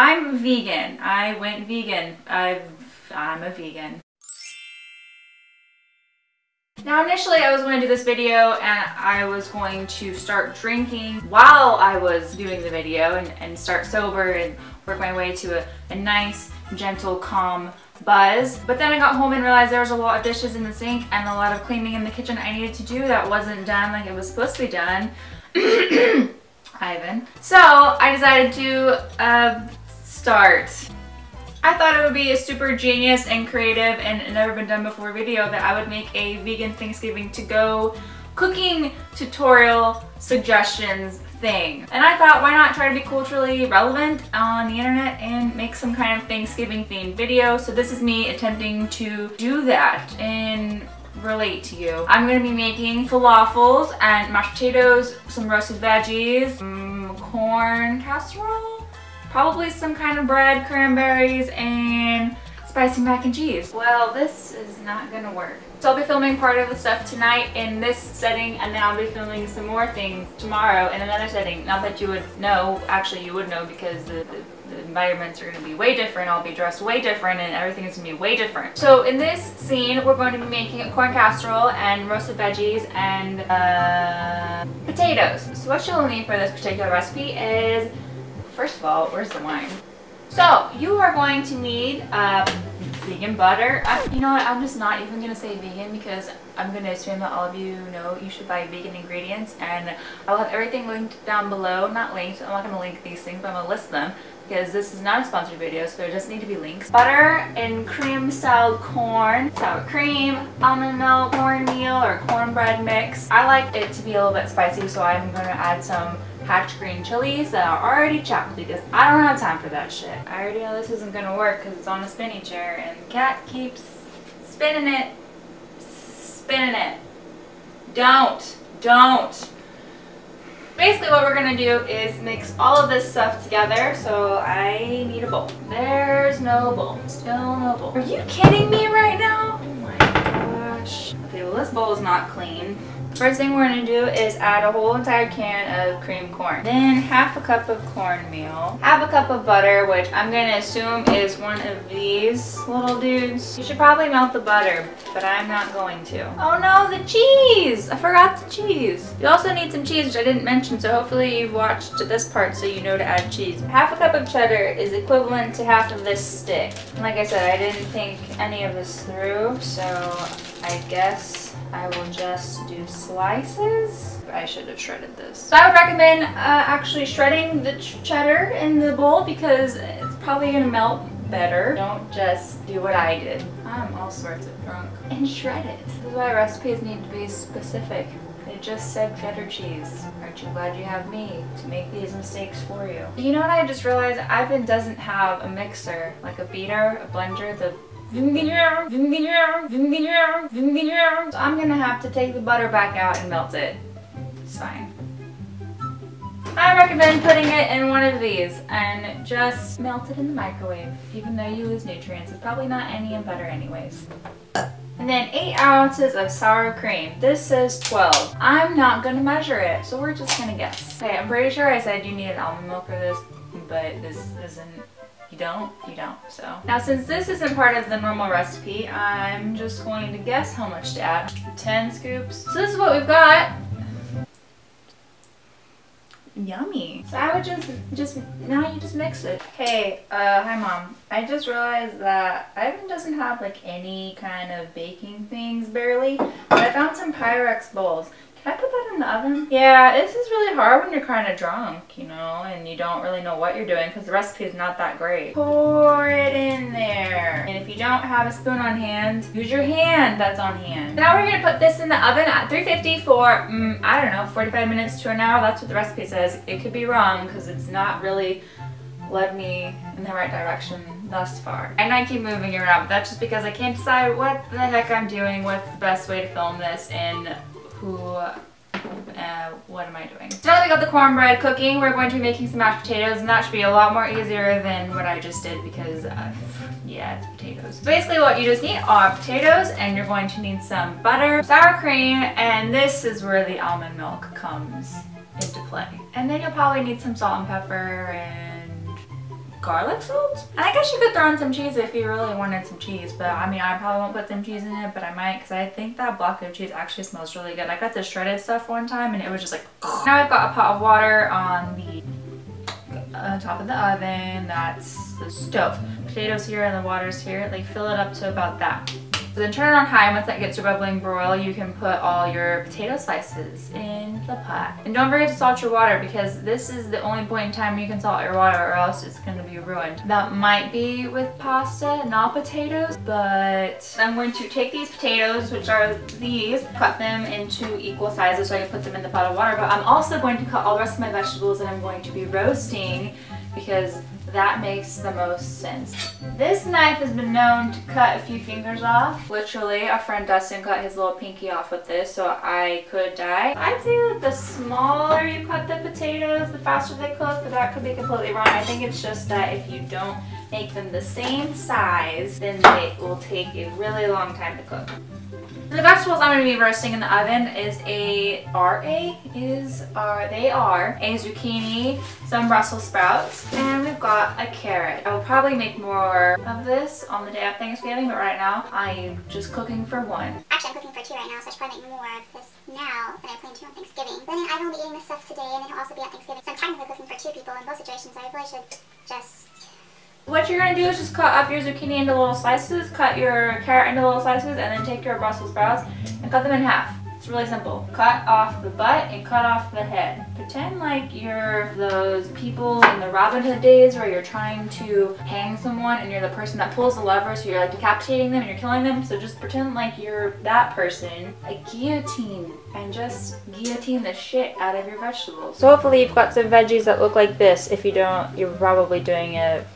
I'm vegan. I went vegan. I've, I'm a vegan. Now initially I was going to do this video and I was going to start drinking while I was doing the video and, and start sober and work my way to a, a nice, gentle, calm buzz. But then I got home and realized there was a lot of dishes in the sink and a lot of cleaning in the kitchen I needed to do that wasn't done like it was supposed to be done. Ivan. So I decided to uh, start I thought it would be a super genius and creative and never been done before video that I would make a vegan Thanksgiving to go cooking tutorial suggestions thing. And I thought why not try to be culturally relevant on the internet and make some kind of Thanksgiving themed video. So this is me attempting to do that and relate to you. I'm going to be making falafels and mashed potatoes, some roasted veggies, corn casserole, Probably some kind of bread, cranberries, and spicy mac and cheese. Well, this is not gonna work. So I'll be filming part of the stuff tonight in this setting and then I'll be filming some more things tomorrow in another setting. Not that you would know, actually you would know because the, the, the environments are going to be way different, I'll be dressed way different and everything is to be way different. So in this scene we're going to be making a corn casserole and roasted veggies and uh, potatoes. So what you'll need for this particular recipe is First of all, where's the wine? So you are going to need uh, vegan butter. I, you know what, I'm just not even going to say vegan because I'm going to assume that all of you know you should buy vegan ingredients and I'll have everything linked down below. Not linked, I'm not going to link these things, but I'm going to list them because this is not a sponsored video, so there doesn't need to be links. Butter and cream style corn, sour cream, almond milk, cornmeal or cornbread mix. I like it to be a little bit spicy, so I'm going to add some hatch green chilies that are already chopped because I don't have time for that shit. I already know this isn't gonna work because it's on a spinny chair and the cat keeps spinning it, spinning it. Don't, don't. Basically what we're gonna do is mix all of this stuff together. So I need a bowl. There's no bowl, still no bowl. Are you kidding me right now? Oh my gosh. Okay, well this bowl is not clean. First thing we're going to do is add a whole entire can of cream corn. Then half a cup of cornmeal. Half a cup of butter, which I'm going to assume is one of these little dudes. You should probably melt the butter, but I'm not going to. Oh no, the cheese! I forgot the cheese. You also need some cheese, which I didn't mention, so hopefully you've watched this part so you know to add cheese. Half a cup of cheddar is equivalent to half of this stick. Like I said, I didn't think any of this through, so I guess I will just do slices. I should have shredded this. So I would recommend uh, actually shredding the ch cheddar in the bowl because it's probably gonna melt better. Don't just do what I did. I'm all sorts of drunk. And shred it. This is why recipes need to be specific. They just said cheddar cheese. Aren't you glad you have me to make these mistakes for you? You know what I just realized? Ivan doesn't have a mixer, like a beater, a blender, the so I'm gonna have to take the butter back out and melt it. It's fine. I recommend putting it in one of these and just melt it in the microwave. Even though you lose nutrients, it's probably not any in butter anyways. And then 8 ounces of sour cream. This says 12. I'm not gonna measure it, so we're just gonna guess. Okay, I'm pretty sure I said you needed almond milk for this, but this isn't you don't, you don't, so. Now since this isn't part of the normal recipe, I'm just going to guess how much to add. 10 scoops. So this is what we've got. Yummy. So I would just, just, now you just mix it. Hey, uh, hi mom. I just realized that Ivan doesn't have like any kind of baking things barely, but I found some Pyrex bowls. Can I put that in the oven? Yeah, this is really hard when you're kind of drunk, you know, and you don't really know what you're doing because the recipe is not that great. Pour it in there. And if you don't have a spoon on hand, use your hand that's on hand. Now we're to put this in the oven at 350 for, mm, I don't know, 45 minutes to an hour. That's what the recipe says. It could be wrong because it's not really led me in the right direction thus far. And I keep moving around, but that's just because I can't decide what the heck I'm doing, what's the best way to film this, and who, uh, what am I doing? So now that we got the cornbread cooking, we're going to be making some mashed potatoes, and that should be a lot more easier than what I just did because, uh, yeah, it's potatoes. So basically what you just need are potatoes, and you're going to need some butter, sour cream, and this is where the almond milk comes into play. And then you'll probably need some salt and pepper and garlic salt. And I guess you could throw in some cheese if you really wanted some cheese, but I mean, I probably won't put some cheese in it, but I might because I think that block of cheese actually smells really good. I got the shredded stuff one time and it was just like, now I've got a pot of water on the uh, top of the oven. That's the stove. Potatoes here and the water's here. Like fill it up to about that. So then turn it on high. and Once that gets to bubbling broil, you can put all your potato slices in the pot. And don't forget to salt your water because this is the only point in time you can salt your water or else it's to be ruined. That might be with pasta, not potatoes, but I'm going to take these potatoes, which are these, cut them into equal sizes so I can put them in the pot of water. But I'm also going to cut all the rest of my vegetables that I'm going to be roasting because that makes the most sense. This knife has been known to cut a few fingers off. Literally, our friend Dustin cut his little pinky off with this, so I could die. I'd say that the smaller you cut the potatoes, the faster they cook, but that could be completely wrong. I think it's just that if you don't make them the same size, then they will take a really long time to cook. The vegetables I'm going to be roasting in the oven is a is are they are a zucchini, some Brussels sprouts, and we've got a carrot. I will probably make more of this on the day of Thanksgiving, but right now I'm just cooking for one. Actually, I'm cooking for two right now, so I should probably make more of this now than I plan to on Thanksgiving. But then I will be eating this stuff today, and he'll also be at Thanksgiving. So I'm technically cooking for two people in both situations, so I really should just what you're going to do is just cut up your zucchini into little slices, cut your carrot into little slices, and then take your Brussels sprouts and cut them in half. It's really simple. Cut off the butt and cut off the head. Pretend like you're those people in the Robin Hood days where you're trying to hang someone and you're the person that pulls the lever so you're like decapitating them and you're killing them. So just pretend like you're that person. A guillotine and just guillotine the shit out of your vegetables. So hopefully you've got some veggies that look like this. If you don't, you're probably doing it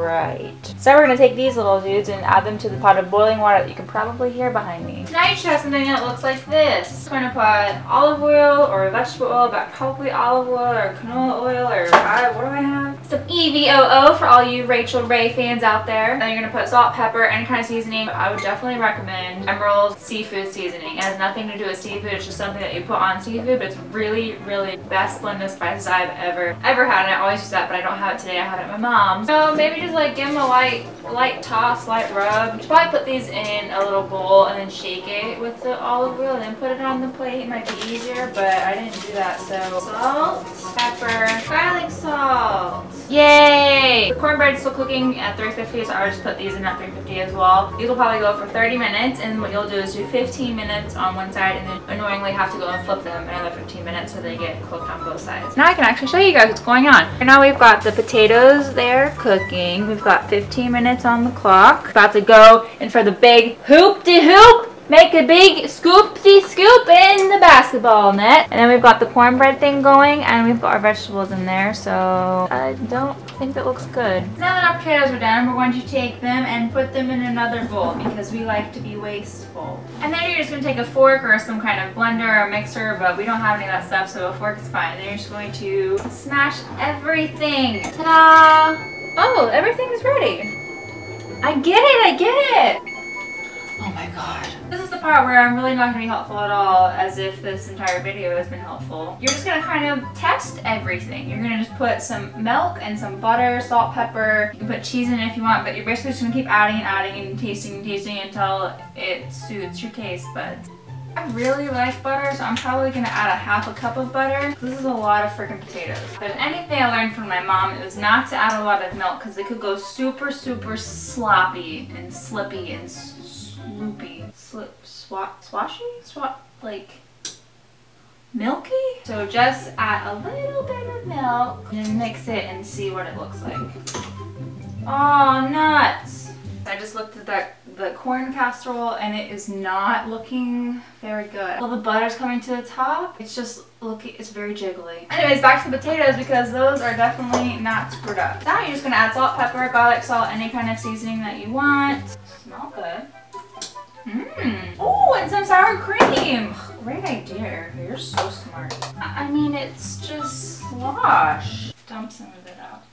right. So we're going to take these little dudes and add them to the pot of boiling water that you can probably hear behind me. Now you should have something that looks like this. I'm going to put olive oil or vegetable oil, but probably olive oil or canola oil or uh, what do I have? Some EVOO for all you Rachael Ray fans out there. Then you're going to put salt, pepper, any kind of seasoning. I would definitely recommend Emerald seafood seasoning. It has nothing to do with seafood. It's just something that you put on seafood, but it's really, really best blend of spices I've ever, ever had. And I always use that, but I don't have it today. I have it at my mom's. So maybe just like give them a light, light toss, light rub. Probably put these in a little bowl and then shake it with the olive oil and then put it on the plate. It might be easier, but I didn't do that. So salt, pepper, garlic salt. Yay! The cornbread's still cooking at 350, so I just put these in at 350 as well. These will probably go for 30 minutes, and what you'll do is do 15 minutes on one side, and then annoyingly have to go and flip them another 15 minutes so they get cooked on both sides. Now I can actually show you guys what's going on. Right now we've got the potatoes there cooking. We've got 15 minutes on the clock. About to go in for the big hoop-de-hoop. -hoop make a big scoop-de scoop in basketball net. And then we've got the cornbread thing going and we've got our vegetables in there. So I don't think that looks good. Now that our potatoes are done, we're going to take them and put them in another bowl because we like to be wasteful. And then you're just going to take a fork or some kind of blender or mixer, but we don't have any of that stuff, so a fork is fine. then you're just going to smash everything. Ta-da! Oh, everything's ready. I get it, I get it. Oh my god. The part where I'm really not going to be helpful at all, as if this entire video has been helpful. You're just going to kind of test everything. You're going to just put some milk and some butter, salt, pepper. You can put cheese in if you want, but you're basically just going to keep adding and adding and tasting and tasting until it suits your taste buds. I really like butter, so I'm probably going to add a half a cup of butter. This is a lot of freaking potatoes. But anything I learned from my mom, it was not to add a lot of milk because it could go super, super sloppy and slippy and loopy, slip, swashy, swat, like milky. So just add a little bit of milk and mix it and see what it looks like. Oh, nuts. I just looked at that the corn casserole and it is not looking very good. Well, the butter's coming to the top. It's just looking, it's very jiggly. Anyways, back to the potatoes because those are definitely not screwed up. Now you're just gonna add salt, pepper, garlic salt, any kind of seasoning that you want. Smell good. Mmm. Oh, and some sour cream. Great idea. You're so smart. I mean, it's just slosh. Dump some of it out.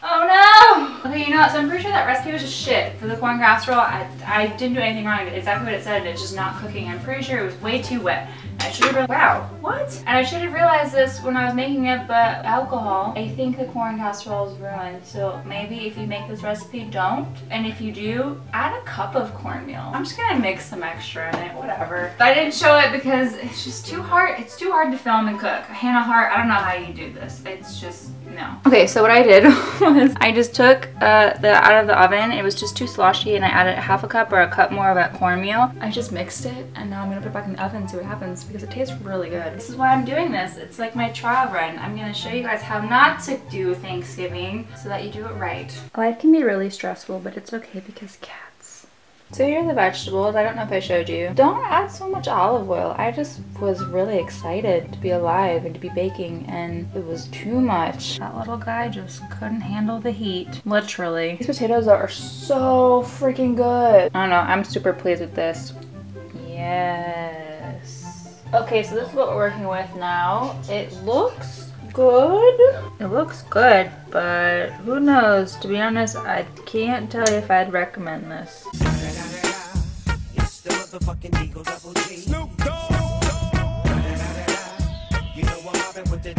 Oh no! Okay, you know what? So I'm pretty sure that recipe was just shit. For the corn casserole, I, I didn't do anything wrong. Exactly what it said. It's just not cooking. I'm pretty sure it was way too wet. I should have wow, what? And I should have realized this when I was making it, but alcohol, I think the corn casserole is ruined. So maybe if you make this recipe, don't. And if you do, add a cup of cornmeal. I'm just gonna mix some extra in it, whatever. I didn't show it because it's just too hard. It's too hard to film and cook. Hannah Hart, I don't know how you do this. It's just, no. Okay, so what I did was I just took uh, the out of the oven. It was just too sloshy and I added half a cup or a cup more of that cornmeal. I just mixed it and now I'm gonna put it back in the oven and see what happens because it tastes really good. This is why I'm doing this. It's like my trial run. I'm gonna show you guys how not to do Thanksgiving so that you do it right. Life can be really stressful, but it's okay because cats. So here are the vegetables. I don't know if I showed you. Don't add so much olive oil. I just was really excited to be alive and to be baking and it was too much. That little guy just couldn't handle the heat. Literally. These potatoes are so freaking good. I don't know. I'm super pleased with this. Yes. Okay, so this is what we're working with now. It looks good. It looks good, but who knows? To be honest, I can't tell you if I'd recommend this. Snoop Dogg! You know I'm with the